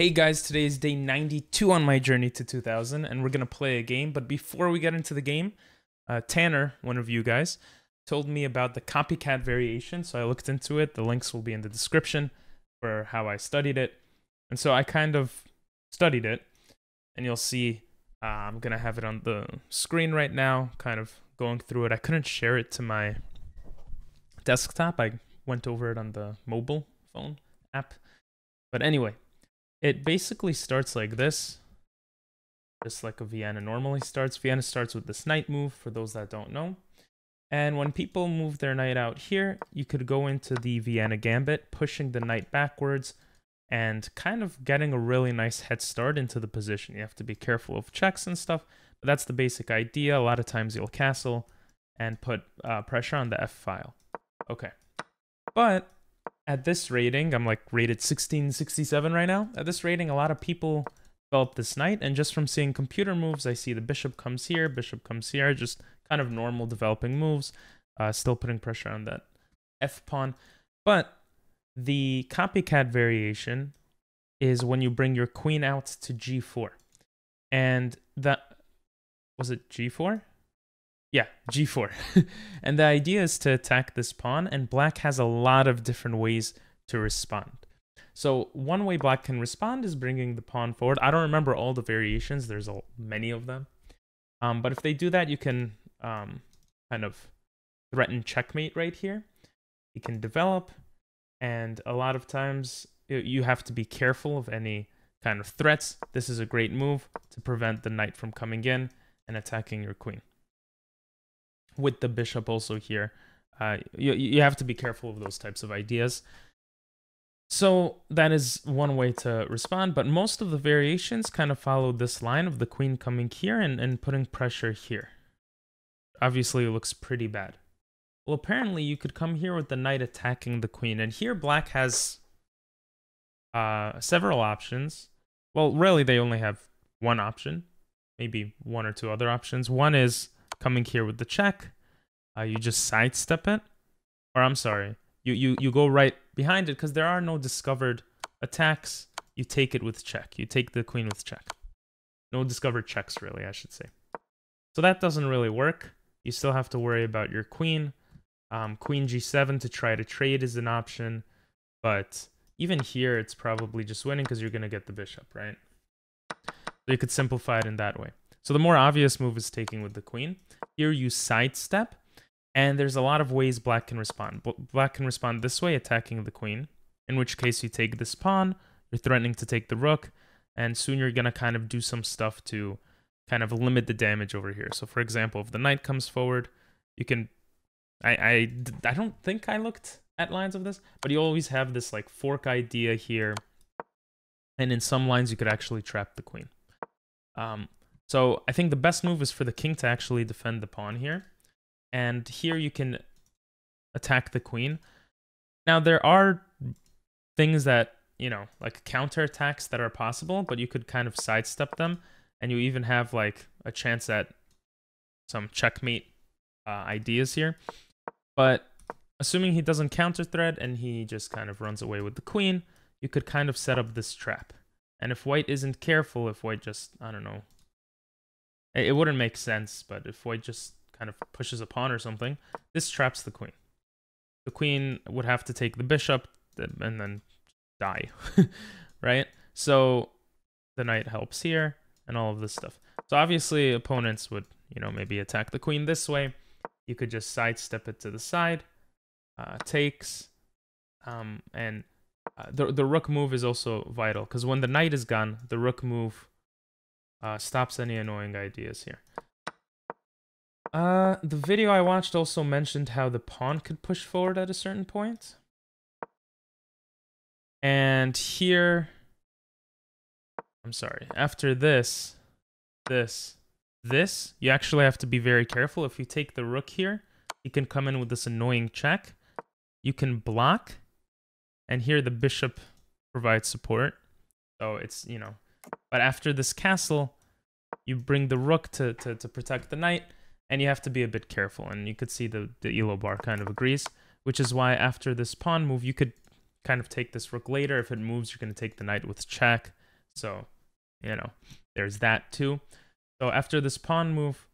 Hey guys, today is day 92 on my journey to 2000, and we're gonna play a game. But before we get into the game, uh, Tanner, one of you guys, told me about the copycat variation, so I looked into it. The links will be in the description for how I studied it. And so I kind of studied it, and you'll see uh, I'm gonna have it on the screen right now, kind of going through it. I couldn't share it to my desktop, I went over it on the mobile phone app. But anyway, it basically starts like this, just like a Vienna normally starts. Vienna starts with this knight move, for those that don't know. And when people move their knight out here, you could go into the Vienna Gambit, pushing the knight backwards and kind of getting a really nice head start into the position. You have to be careful of checks and stuff, but that's the basic idea. A lot of times you'll castle and put uh, pressure on the F file. Okay. But at this rating, I'm like rated 1667 right now. At this rating, a lot of people develop this knight, and just from seeing computer moves, I see the bishop comes here, bishop comes here, just kind of normal developing moves, uh, still putting pressure on that f pawn. But the copycat variation is when you bring your queen out to g4. And that was it g4? Yeah, g4. and the idea is to attack this pawn, and black has a lot of different ways to respond. So one way black can respond is bringing the pawn forward. I don't remember all the variations. There's a, many of them. Um, but if they do that, you can um, kind of threaten checkmate right here. You can develop, and a lot of times you have to be careful of any kind of threats. This is a great move to prevent the knight from coming in and attacking your queen with the bishop also here. Uh, you, you have to be careful of those types of ideas. So that is one way to respond, but most of the variations kind of follow this line of the queen coming here and, and putting pressure here. Obviously, it looks pretty bad. Well, apparently you could come here with the knight attacking the queen, and here black has uh, several options. Well, really, they only have one option, maybe one or two other options. One is coming here with the check, uh, you just sidestep it. Or I'm sorry, you, you, you go right behind it because there are no discovered attacks. You take it with check. You take the queen with check. No discovered checks, really, I should say. So that doesn't really work. You still have to worry about your queen. Um, queen g7 to try to trade is an option. But even here, it's probably just winning because you're going to get the bishop, right? So you could simplify it in that way. So the more obvious move is taking with the queen. Here you sidestep, and there's a lot of ways black can respond. Black can respond this way, attacking the queen, in which case you take this pawn, you're threatening to take the rook, and soon you're going to kind of do some stuff to kind of limit the damage over here. So for example, if the knight comes forward, you can... I, I, I don't think I looked at lines of this, but you always have this like fork idea here, and in some lines you could actually trap the queen. Um, so I think the best move is for the king to actually defend the pawn here. And here you can attack the queen. Now there are things that, you know, like counter attacks that are possible, but you could kind of sidestep them. And you even have like a chance at some checkmate uh, ideas here. But assuming he doesn't counter thread and he just kind of runs away with the queen, you could kind of set up this trap. And if white isn't careful, if white just, I don't know, it wouldn't make sense, but if white just kind of pushes a pawn or something, this traps the queen. The queen would have to take the bishop and then die, right? So the knight helps here and all of this stuff. So obviously opponents would, you know, maybe attack the queen this way. You could just sidestep it to the side, uh, takes, um, and uh, the, the rook move is also vital because when the knight is gone, the rook move uh, stops any annoying ideas here. Uh, the video I watched also mentioned how the pawn could push forward at a certain point. And here, I'm sorry, after this, this, this, you actually have to be very careful. If you take the rook here, you can come in with this annoying check. You can block, and here the bishop provides support. So it's, you know, but after this castle, you bring the rook to, to, to protect the knight, and you have to be a bit careful. And you could see the, the eval bar kind of agrees, which is why after this pawn move, you could kind of take this rook later. If it moves, you're going to take the knight with check, So, you know, there's that too. So after this pawn move,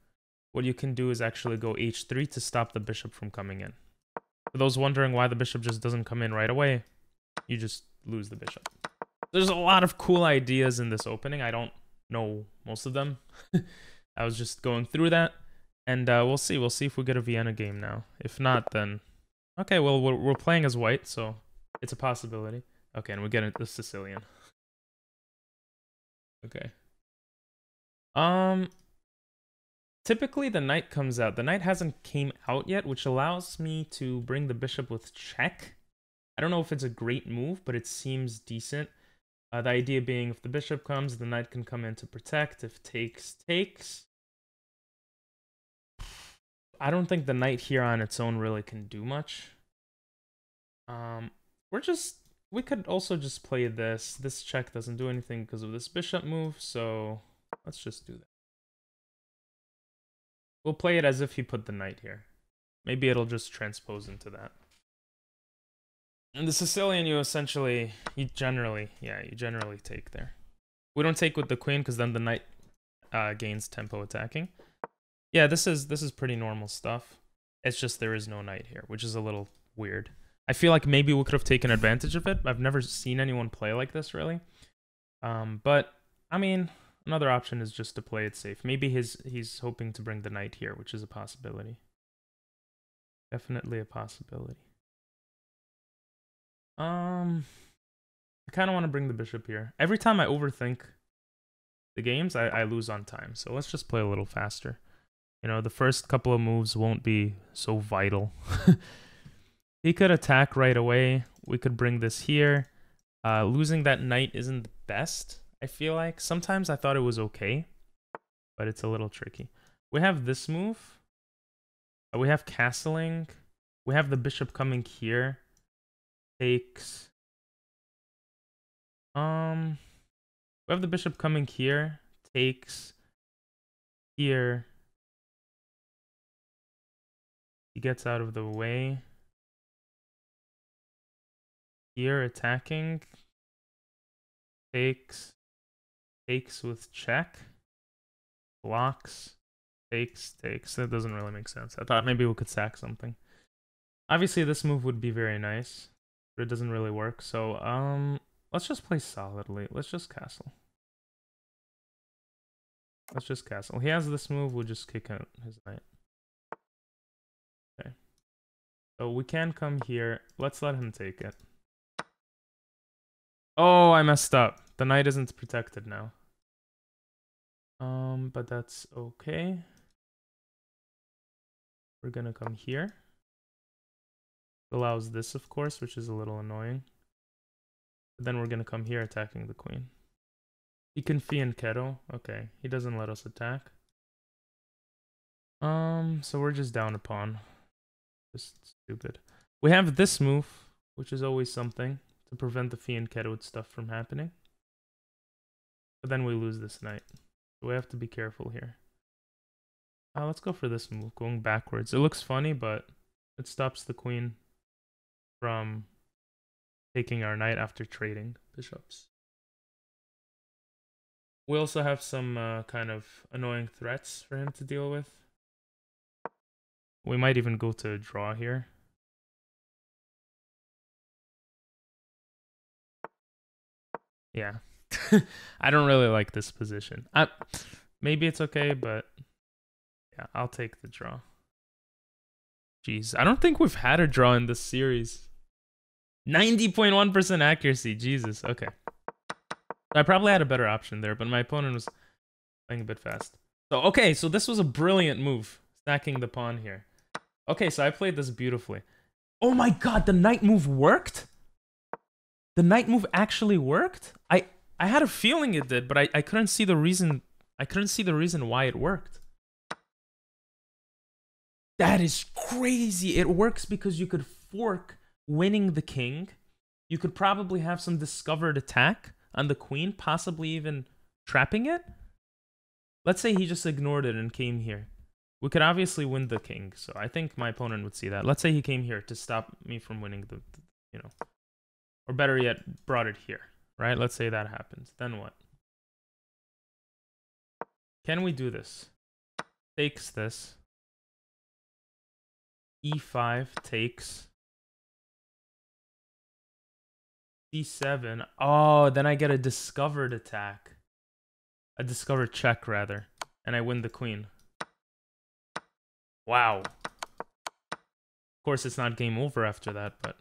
what you can do is actually go h3 to stop the bishop from coming in. For those wondering why the bishop just doesn't come in right away, you just lose the bishop. There's a lot of cool ideas in this opening. I don't know most of them. I was just going through that. And uh, we'll see. We'll see if we get a Vienna game now. If not, then... Okay, well, we're, we're playing as white, so it's a possibility. Okay, and we get the Sicilian. Okay. Um, typically the knight comes out. The knight hasn't came out yet, which allows me to bring the bishop with check. I don't know if it's a great move, but it seems decent. Uh, the idea being if the bishop comes, the knight can come in to protect. If takes, takes. I don't think the knight here on its own really can do much. Um, we're just we could also just play this. This check doesn't do anything because of this bishop move, so let's just do that. We'll play it as if he put the knight here. Maybe it'll just transpose into that. And the Sicilian, you essentially, you generally, yeah, you generally take there. We don't take with the queen because then the knight uh, gains tempo attacking. Yeah, this is this is pretty normal stuff. It's just there is no knight here, which is a little weird. I feel like maybe we could have taken advantage of it. I've never seen anyone play like this really. Um, but I mean, another option is just to play it safe. Maybe his he's hoping to bring the knight here, which is a possibility. Definitely a possibility. Um, I kind of want to bring the bishop here. Every time I overthink the games, I, I lose on time. So let's just play a little faster. You know, the first couple of moves won't be so vital. He could attack right away. We could bring this here. Uh, losing that knight isn't the best, I feel like. Sometimes I thought it was okay, but it's a little tricky. We have this move. Uh, we have castling. We have the bishop coming here. Takes. Um, we have the bishop coming here. Takes. Here. He gets out of the way here attacking takes takes with check blocks takes takes that doesn't really make sense i thought maybe we could sack something obviously this move would be very nice but it doesn't really work so um let's just play solidly let's just castle let's just castle he has this move we'll just kick out his knight okay so we can come here let's let him take it Oh, I messed up. The knight isn't protected now. Um, but that's okay. We're gonna come here. Allows this, of course, which is a little annoying. But then we're gonna come here attacking the queen. He can fianchetto. Okay, he doesn't let us attack. Um, so we're just down a pawn. Just stupid. We have this move, which is always something to prevent the fianchetto stuff from happening. But then we lose this knight. So we have to be careful here. Uh, let's go for this move, going backwards. It looks funny, but it stops the queen from taking our knight after trading bishops. We also have some uh, kind of annoying threats for him to deal with. We might even go to a draw here. Yeah. I don't really like this position. I, maybe it's okay, but yeah, I'll take the draw. Jeez, I don't think we've had a draw in this series. 90.1% accuracy. Jesus. Okay. I probably had a better option there, but my opponent was playing a bit fast. So, okay, so this was a brilliant move, stacking the pawn here. Okay, so I played this beautifully. Oh my god, the knight move worked? the knight move actually worked. I I had a feeling it did, but I, I couldn't see the reason I couldn't see the reason why it worked. That is crazy. It works because you could fork winning the king. You could probably have some discovered attack on the queen, possibly even trapping it. Let's say he just ignored it and came here. We could obviously win the king, so I think my opponent would see that. Let's say he came here to stop me from winning the, the you know, or better yet, brought it here, right? Let's say that happens. Then what? Can we do this? Takes this. E5 takes. D7. Oh, then I get a discovered attack. A discovered check, rather. And I win the queen. Wow. Of course, it's not game over after that, but...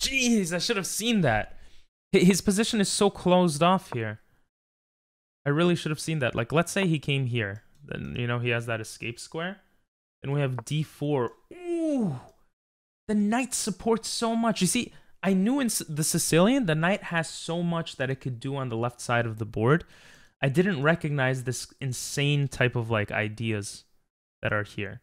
Jeez, I should have seen that. His position is so closed off here. I really should have seen that. Like, let's say he came here. Then, you know, he has that escape square. Then we have d4. Ooh! The knight supports so much. You see, I knew in the Sicilian, the knight has so much that it could do on the left side of the board. I didn't recognize this insane type of, like, ideas that are here.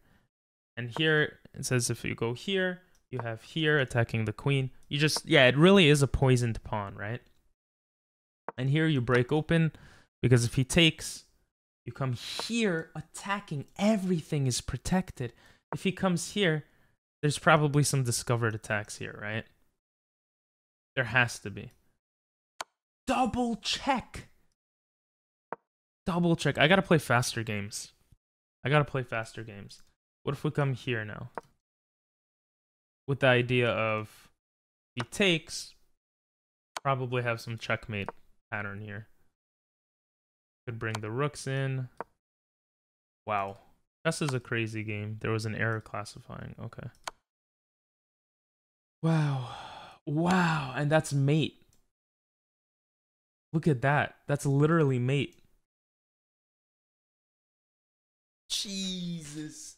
And here, it says if you go here, you have here attacking the queen. You just, yeah, it really is a poisoned pawn, right? And here you break open because if he takes, you come here attacking, everything is protected. If he comes here, there's probably some discovered attacks here, right? There has to be. Double check. Double check. I gotta play faster games. I gotta play faster games. What if we come here now? with the idea of he takes, probably have some checkmate pattern here. Could bring the rooks in. Wow. This is a crazy game. There was an error classifying. Okay. Wow. Wow. And that's mate. Look at that. That's literally mate. Jesus.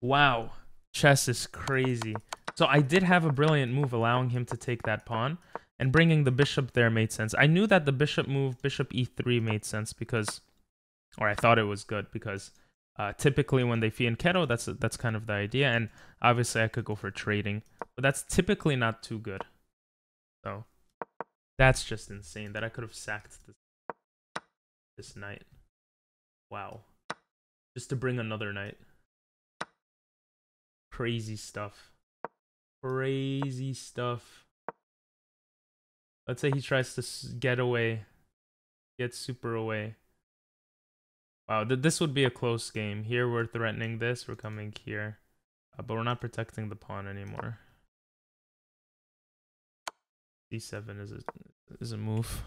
Wow. Chess is crazy. So I did have a brilliant move allowing him to take that pawn, and bringing the bishop there made sense. I knew that the bishop move, bishop e3 made sense because, or I thought it was good because uh, typically when they fianchetto, that's that's kind of the idea. And obviously I could go for trading, but that's typically not too good. So that's just insane that I could have sacked this this knight. Wow, just to bring another knight crazy stuff. Crazy stuff. Let's say he tries to get away. Get super away. Wow, th this would be a close game. Here we're threatening this. We're coming here. Uh, but we're not protecting the pawn anymore. D7 is a, is a move.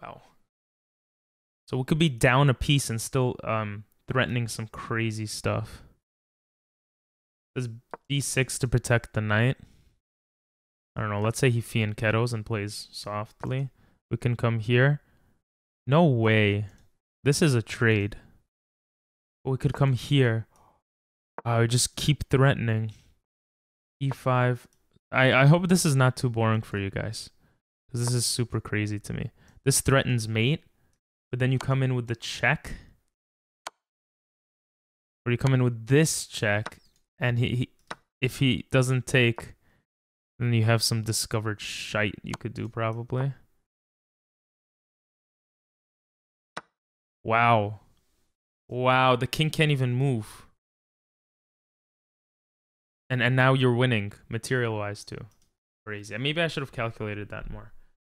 Wow. So we could be down a piece and still um, threatening some crazy stuff. Does b6 to protect the knight? I don't know. Let's say he fianchettos and plays softly. We can come here. No way. This is a trade. we could come here. I would just keep threatening. e5. I, I hope this is not too boring for you guys. Because this is super crazy to me. This threatens mate. But then you come in with the check. Or you come in with this check and he, he if he doesn't take then you have some discovered shite you could do probably. Wow. Wow the king can't even move. And and now you're winning material wise too. Crazy. Maybe i should have calculated that more.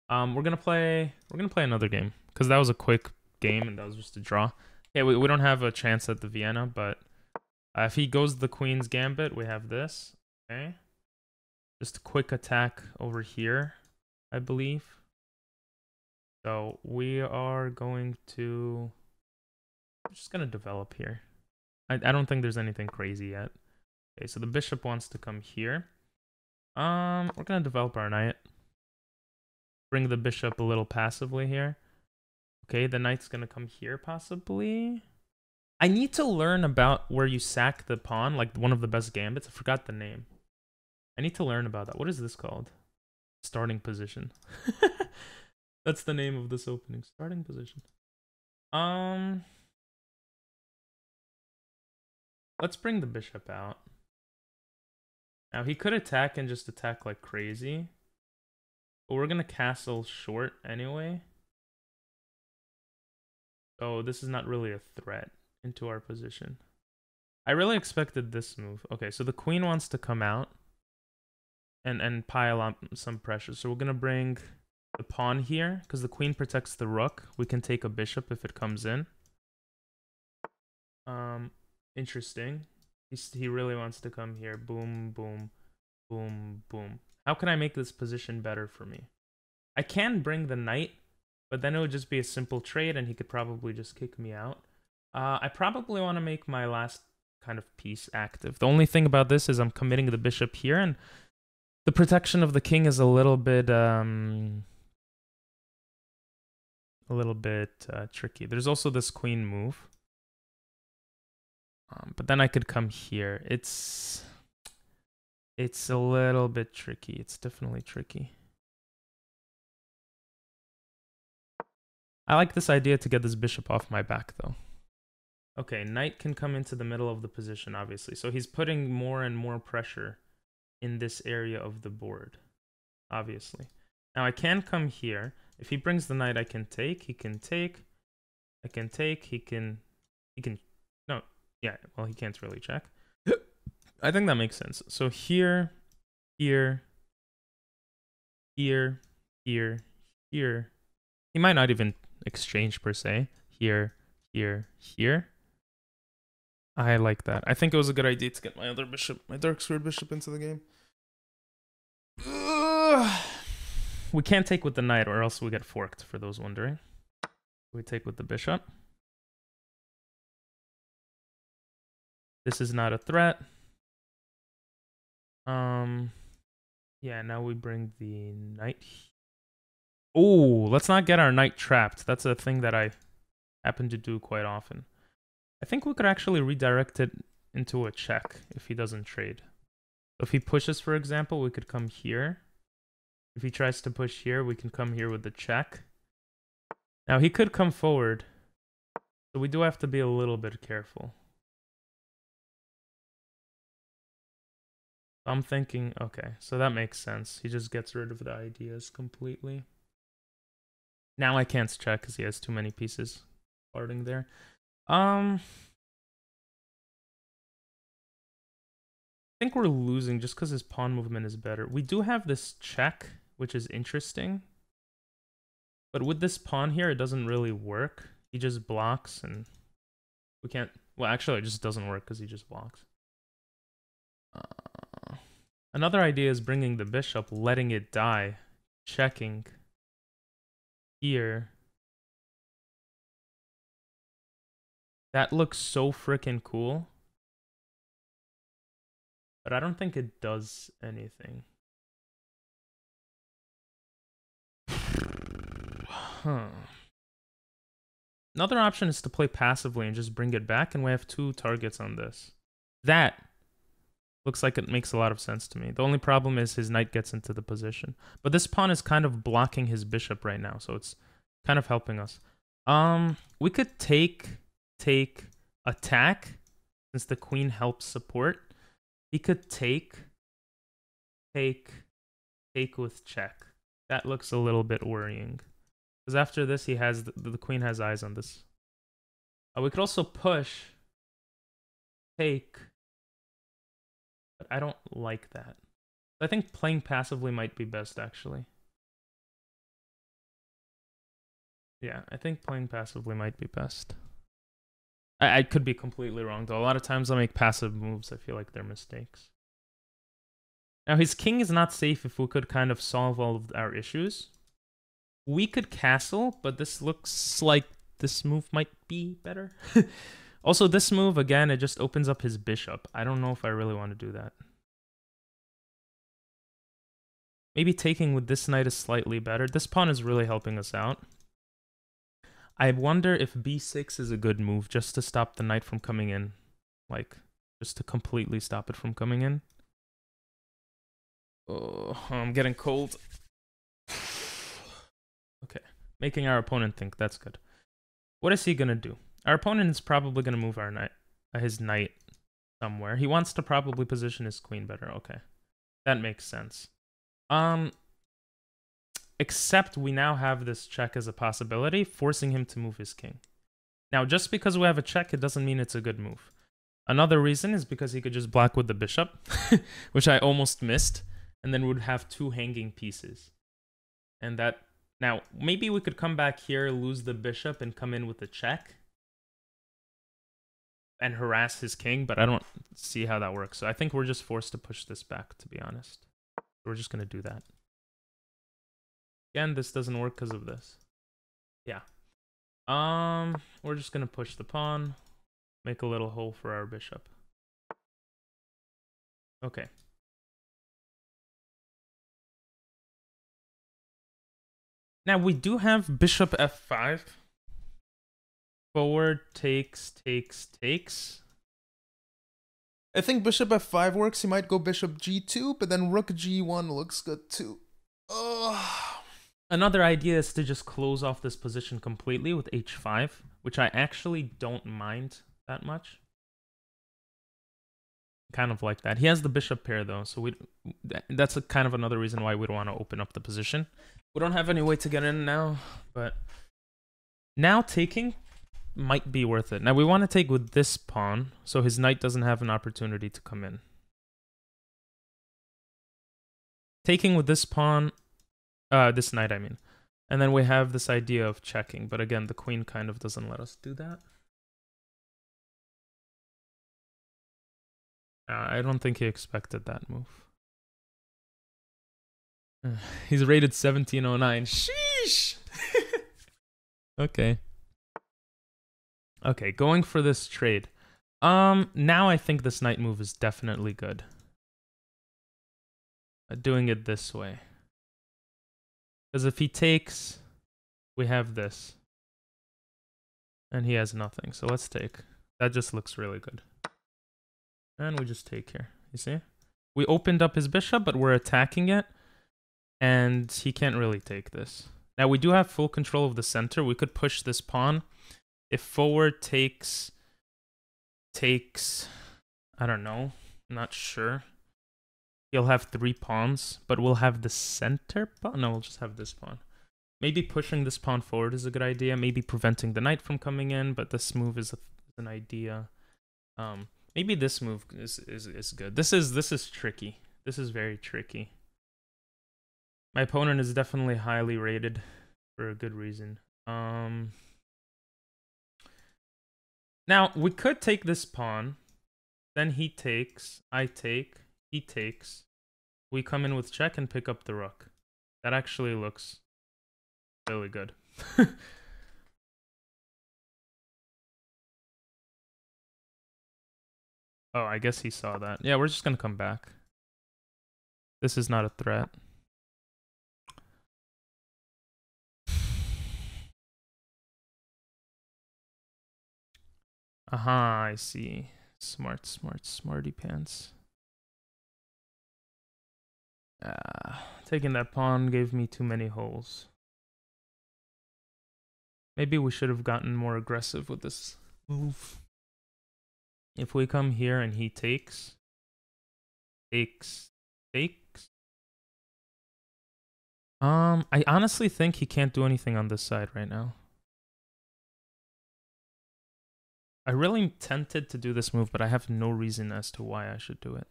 Um we're gonna play we're gonna play another game because that was a quick game and that was just a draw. Yeah we, we don't have a chance at the vienna but uh, if he goes the queen's gambit, we have this. Okay. Just a quick attack over here, I believe. So we are going to... I'm just going to develop here. I, I don't think there's anything crazy yet. Okay, so the bishop wants to come here. Um, We're going to develop our knight. Bring the bishop a little passively here. Okay, the knight's going to come here possibly. I need to learn about where you sack the pawn, like one of the best gambits. I forgot the name. I need to learn about that. What is this called? Starting position. That's the name of this opening. Starting position. Um Let's bring the bishop out. Now he could attack and just attack like crazy. But we're gonna castle short anyway. So this is not really a threat into our position. I really expected this move. Okay, so the queen wants to come out and and pile up some pressure. So we're gonna bring the pawn here, because the queen protects the rook. We can take a bishop if it comes in. Um, interesting. He's, he really wants to come here. Boom, boom, boom, boom. How can I make this position better for me? I can bring the knight, but then it would just be a simple trade and he could probably just kick me out. Uh, I probably want to make my last kind of piece active. The only thing about this is I'm committing the bishop here and the protection of the king is a little bit um a little bit uh, tricky. There's also this queen move. Um, but then I could come here. It's it's a little bit tricky. It's definitely tricky. I like this idea to get this bishop off my back though. Okay, knight can come into the middle of the position, obviously. So he's putting more and more pressure in this area of the board, obviously. Now I can come here. If he brings the knight, I can take. He can take. I can take. He can. He can. No. Yeah. Well, he can't really check. I think that makes sense. So here, here, here, here, here. He might not even exchange per se. Here, here, here. I like that. I think it was a good idea to get my other bishop, my dark squared bishop into the game. We can't take with the knight or else we get forked, for those wondering. We take with the bishop. This is not a threat. Um, yeah, now we bring the knight. Oh, let's not get our knight trapped. That's a thing that I happen to do quite often. I think we could actually redirect it into a check if he doesn't trade. If he pushes, for example, we could come here. If he tries to push here, we can come here with the check. Now, he could come forward. So we do have to be a little bit careful. I'm thinking, okay, so that makes sense. He just gets rid of the ideas completely. Now I can't check because he has too many pieces parting there. Um, I think we're losing just because his pawn movement is better. We do have this check, which is interesting. But with this pawn here, it doesn't really work. He just blocks and we can't... Well, actually, it just doesn't work because he just blocks. Uh, another idea is bringing the bishop, letting it die, checking here. That looks so freaking cool. But I don't think it does anything. huh. Another option is to play passively and just bring it back, and we have two targets on this. That looks like it makes a lot of sense to me. The only problem is his knight gets into the position. But this pawn is kind of blocking his bishop right now, so it's kind of helping us. Um, we could take take attack, since the queen helps support, he could take, take, take with check. That looks a little bit worrying. Because after this, he has the, the queen has eyes on this. Uh, we could also push, take, but I don't like that. I think playing passively might be best, actually. Yeah, I think playing passively might be best. I, I could be completely wrong though. A lot of times I make passive moves. I feel like they're mistakes. Now his king is not safe if we could kind of solve all of our issues. We could castle, but this looks like this move might be better. also, this move, again, it just opens up his bishop. I don't know if I really want to do that. Maybe taking with this knight is slightly better. This pawn is really helping us out. I wonder if b6 is a good move just to stop the knight from coming in. Like, just to completely stop it from coming in. Oh, I'm getting cold. okay, making our opponent think, that's good. What is he gonna do? Our opponent is probably gonna move our knight, uh, his knight somewhere. He wants to probably position his queen better. Okay, that makes sense. Um, except we now have this check as a possibility, forcing him to move his king. Now, just because we have a check, it doesn't mean it's a good move. Another reason is because he could just block with the bishop, which I almost missed, and then would have two hanging pieces. And that Now, maybe we could come back here, lose the bishop, and come in with a check. And harass his king, but I don't see how that works. So I think we're just forced to push this back, to be honest. We're just going to do that. Again, this doesn't work because of this. Yeah. Um, we're just going to push the pawn, make a little hole for our bishop. Okay. Now we do have bishop f5. Forward takes, takes, takes. I think bishop f5 works. He might go bishop g2, but then rook g1 looks good too. Ugh. Another idea is to just close off this position completely with h5, which I actually don't mind that much. Kind of like that. He has the bishop pair though, so we that's a kind of another reason why we don't want to open up the position. We don't have any way to get in now, but now taking might be worth it. Now we want to take with this pawn, so his knight doesn't have an opportunity to come in. Taking with this pawn uh, this knight, I mean. And then we have this idea of checking, but again, the queen kind of doesn't let us do that. Uh, I don't think he expected that move. Uh, he's rated 1709. Sheesh! okay. Okay, going for this trade. Um, now I think this knight move is definitely good. Uh, doing it this way. Because if he takes, we have this. And he has nothing. So let's take. That just looks really good. And we just take here. You see? We opened up his bishop, but we're attacking it. And he can't really take this. Now we do have full control of the center. We could push this pawn. If forward takes... Takes... I don't know. I'm not sure. He'll have three pawns, but we'll have the center pawn. No, we'll just have this pawn. Maybe pushing this pawn forward is a good idea. Maybe preventing the knight from coming in, but this move is, a, is an idea. Um, maybe this move is, is is good. This is this is tricky. This is very tricky. My opponent is definitely highly rated for a good reason. Um, now we could take this pawn, then he takes, I take, he takes. We come in with check and pick up the rook. That actually looks really good. oh, I guess he saw that. Yeah, we're just going to come back. This is not a threat. Aha, I see. Smart, smart, smarty pants. Uh, taking that pawn gave me too many holes. Maybe we should have gotten more aggressive with this move. If we come here and he takes, takes, takes. Um, I honestly think he can't do anything on this side right now. I really tempted to do this move, but I have no reason as to why I should do it.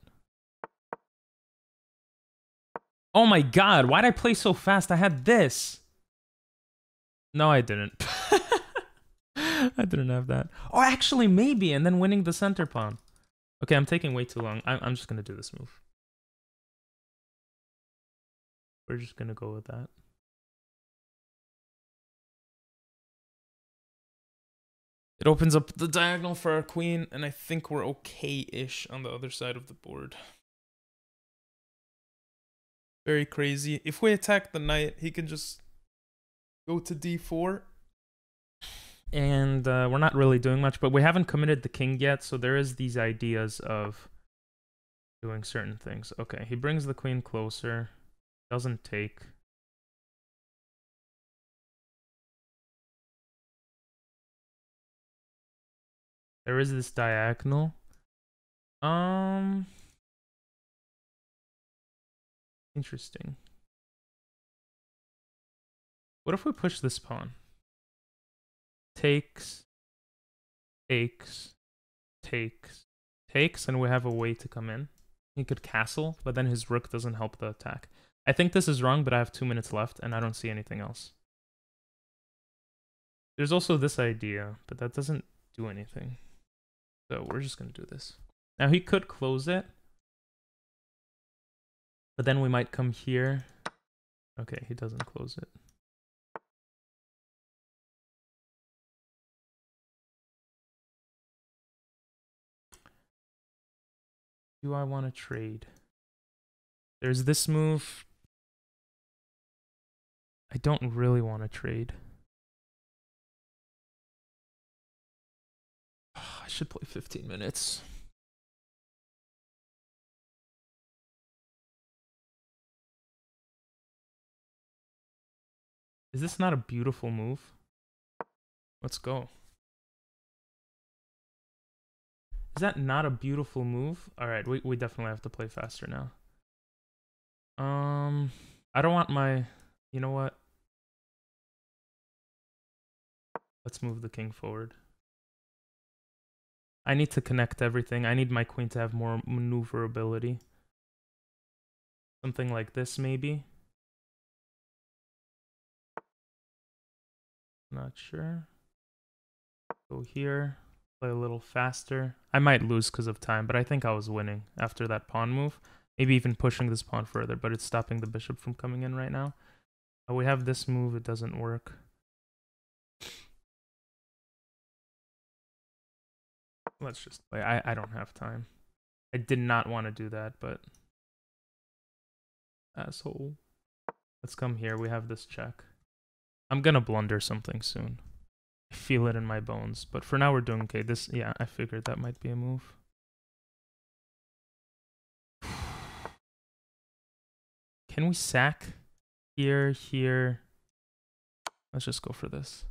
Oh my god, why'd I play so fast? I had this. No, I didn't. I didn't have that. Or actually, maybe, and then winning the center pawn. Okay, I'm taking way too long. I'm, I'm just going to do this move. We're just going to go with that. It opens up the diagonal for our queen, and I think we're okay-ish on the other side of the board. Very crazy. If we attack the knight, he can just go to d4. And uh, we're not really doing much, but we haven't committed the king yet, so there is these ideas of doing certain things. Okay, he brings the queen closer. Doesn't take. There is this diagonal. Um... Interesting. What if we push this pawn? Takes, takes, takes, takes, and we have a way to come in. He could castle, but then his rook doesn't help the attack. I think this is wrong, but I have two minutes left, and I don't see anything else. There's also this idea, but that doesn't do anything. So we're just going to do this. Now he could close it. But then we might come here. Okay, he doesn't close it. Do I want to trade? There's this move. I don't really want to trade. I should play 15 minutes. Is this not a beautiful move? Let's go. Is that not a beautiful move? All right, we we definitely have to play faster now. Um, I don't want my. You know what? Let's move the king forward. I need to connect everything. I need my queen to have more maneuverability. Something like this, maybe. Not sure. Go here. Play a little faster. I might lose because of time, but I think I was winning after that pawn move. Maybe even pushing this pawn further, but it's stopping the bishop from coming in right now. Uh, we have this move. It doesn't work. Let's just play. I, I don't have time. I did not want to do that, but... Asshole. Let's come here. We have this check. I'm gonna blunder something soon. I feel it in my bones. But for now, we're doing okay. This, yeah, I figured that might be a move. Can we sack here, here? Let's just go for this.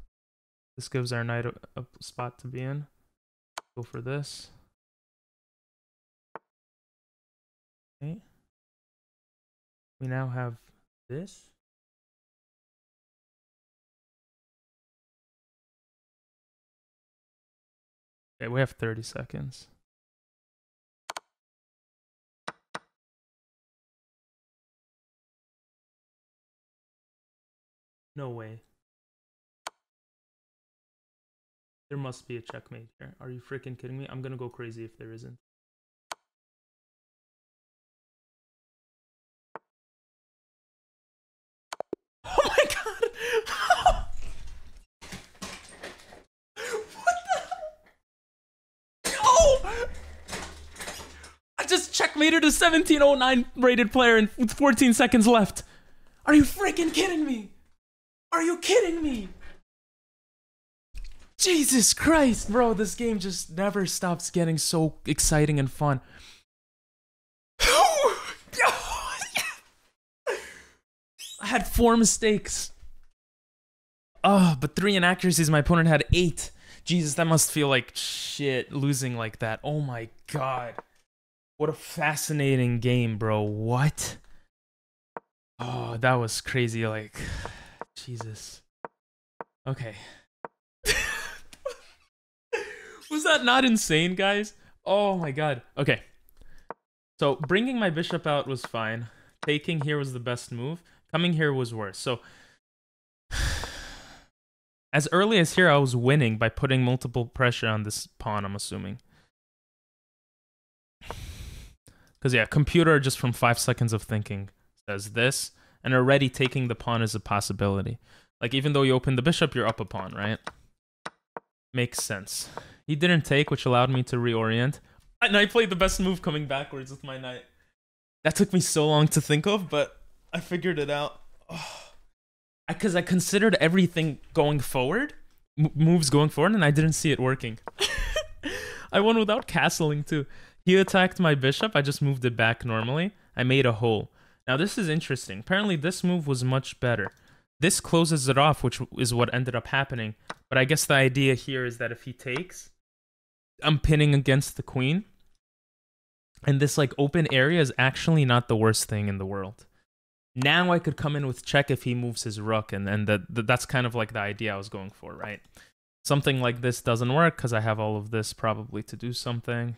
This gives our knight a, a spot to be in. Go for this. Okay. We now have this. Okay, we have 30 seconds. No way. There must be a checkmate here. Are you freaking kidding me? I'm gonna go crazy if there isn't. Oh made it a 1709 rated player and with 14 seconds left. Are you freaking kidding me? Are you kidding me? Jesus Christ, bro, this game just never stops getting so exciting and fun. I had four mistakes. Oh, but three inaccuracies. My opponent had eight. Jesus, that must feel like shit losing like that. Oh my god. What a fascinating game, bro. What? Oh, that was crazy. Like, Jesus. Okay. was that not insane, guys? Oh my god. Okay. So, bringing my bishop out was fine. Taking here was the best move. Coming here was worse. So, as early as here, I was winning by putting multiple pressure on this pawn, I'm assuming. Because, yeah, computer just from five seconds of thinking says this, and already taking the pawn is a possibility. Like, even though you open the bishop, you're up a pawn, right? Makes sense. He didn't take, which allowed me to reorient. And I played the best move coming backwards with my knight. That took me so long to think of, but I figured it out. Because oh. I, I, considered everything going forward, moves going forward, and I didn't see it working. I won without castling, too. He attacked my bishop. I just moved it back normally. I made a hole. Now, this is interesting. Apparently, this move was much better. This closes it off, which is what ended up happening. But I guess the idea here is that if he takes, I'm pinning against the queen. And this like open area is actually not the worst thing in the world. Now I could come in with check if he moves his rook, and and that that's kind of like the idea I was going for, right? Something like this doesn't work because I have all of this probably to do something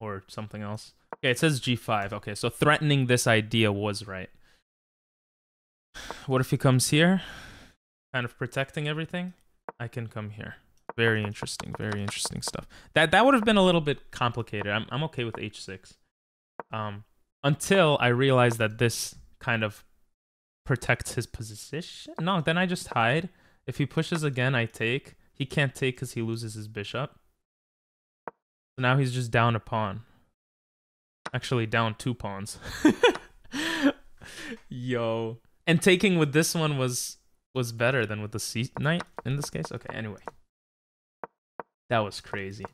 or something else. Okay, it says G5. Okay, so threatening this idea was right. What if he comes here? Kind of protecting everything. I can come here. Very interesting. Very interesting stuff. That that would have been a little bit complicated. I'm I'm okay with h6. Um, until I realized that this kind of protects his position. No, then I just hide. If he pushes again, I take. He can't take because he loses his bishop. So now he's just down a pawn. Actually, down two pawns. Yo. And taking with this one was was better than with the C knight in this case. Okay, anyway. That was crazy.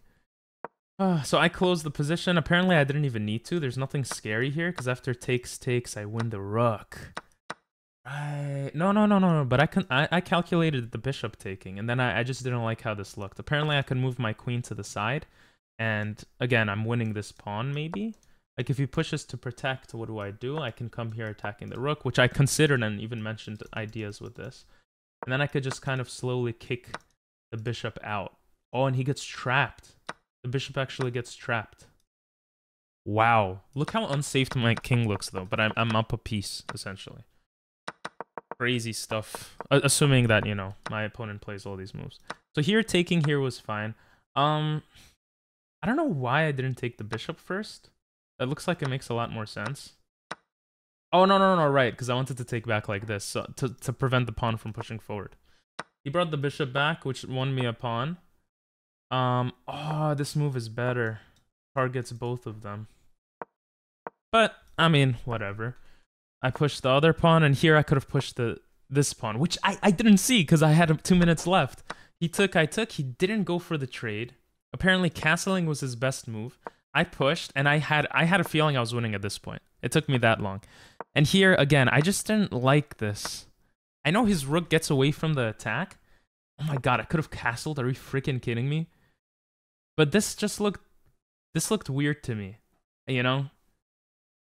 Uh, so I closed the position. Apparently, I didn't even need to. There's nothing scary here because after takes takes, I win the rook. Right. No, no, no, no, no. But I can I, I calculated the bishop taking, and then I, I just didn't like how this looked. Apparently, I can move my queen to the side, and again, I'm winning this pawn. Maybe like if he pushes to protect, what do I do? I can come here attacking the rook, which I considered and even mentioned ideas with this, and then I could just kind of slowly kick the bishop out. Oh, and he gets trapped. The bishop actually gets trapped. Wow. Look how unsafe my king looks, though. But I'm, I'm up a piece, essentially. Crazy stuff. assuming that, you know, my opponent plays all these moves. So here, taking here was fine. Um, I don't know why I didn't take the bishop first. That looks like it makes a lot more sense. Oh, no, no, no, no right. Because I wanted to take back like this so, to, to prevent the pawn from pushing forward. He brought the bishop back, which won me a pawn. Um, oh, this move is better. Targets both of them. But, I mean, whatever. I pushed the other pawn, and here I could have pushed the this pawn, which I, I didn't see because I had two minutes left. He took, I took, he didn't go for the trade. Apparently, castling was his best move. I pushed, and I had I had a feeling I was winning at this point. It took me that long. And here, again, I just didn't like this. I know his rook gets away from the attack. Oh my god, I could have castled. Are you freaking kidding me? But this just looked this looked weird to me. You know?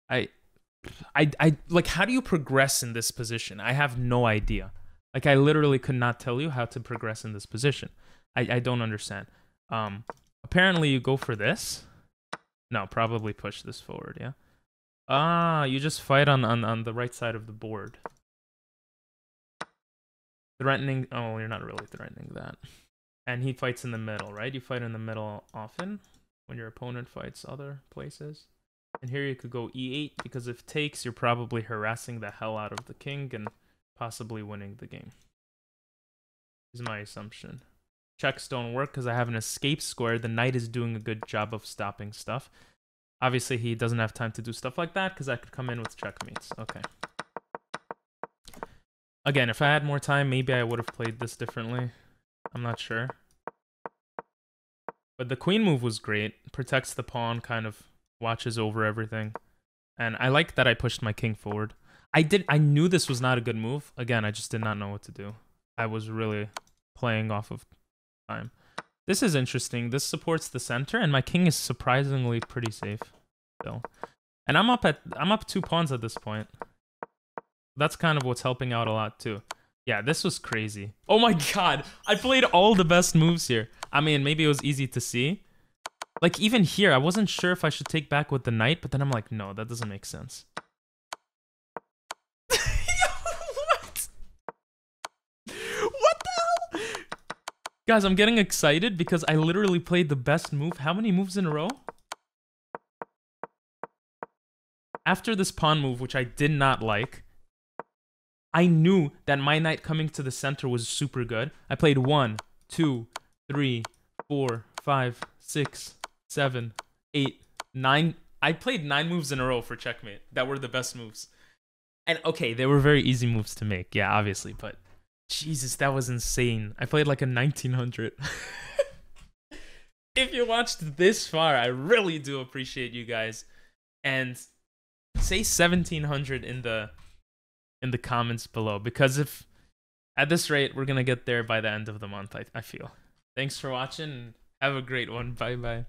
I I I like how do you progress in this position? I have no idea. Like I literally could not tell you how to progress in this position. I, I don't understand. Um apparently you go for this. No, probably push this forward, yeah. Ah, you just fight on, on, on the right side of the board. Threatening oh, you're not really threatening that and he fights in the middle, right? You fight in the middle often when your opponent fights other places. And here you could go e8 because if takes, you're probably harassing the hell out of the king and possibly winning the game. Is my assumption. Checks don't work because I have an escape square. The knight is doing a good job of stopping stuff. Obviously, he doesn't have time to do stuff like that because I could come in with checkmates. Okay. Again, if I had more time, maybe I would have played this differently. I'm not sure. But the queen move was great. Protects the pawn, kind of watches over everything. And I like that I pushed my king forward. I did I knew this was not a good move. Again, I just did not know what to do. I was really playing off of time. This is interesting. This supports the center and my king is surprisingly pretty safe still. And I'm up at I'm up two pawns at this point. That's kind of what's helping out a lot too. Yeah, this was crazy. Oh my god, I played all the best moves here. I mean, maybe it was easy to see. Like, even here, I wasn't sure if I should take back with the knight, but then I'm like, no, that doesn't make sense. what? What the hell? Guys, I'm getting excited because I literally played the best move. How many moves in a row? After this pawn move, which I did not like, I knew that my knight coming to the center was super good. I played one, two, three, four, five, six, seven, eight, nine. I played nine moves in a row for checkmate that were the best moves. And okay, they were very easy moves to make. Yeah, obviously, but Jesus, that was insane. I played like a 1900. if you watched this far, I really do appreciate you guys. And say 1700 in the in the comments below because if at this rate we're gonna get there by the end of the month I, I feel thanks for watching have a great one bye bye